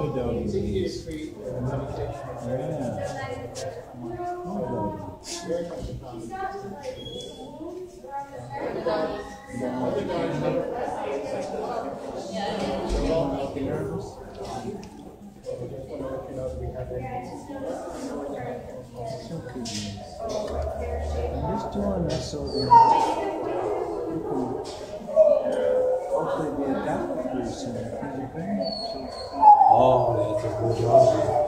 Good doggy. I'm just doing that so you can hopefully be adopted. Oh, that's a good job.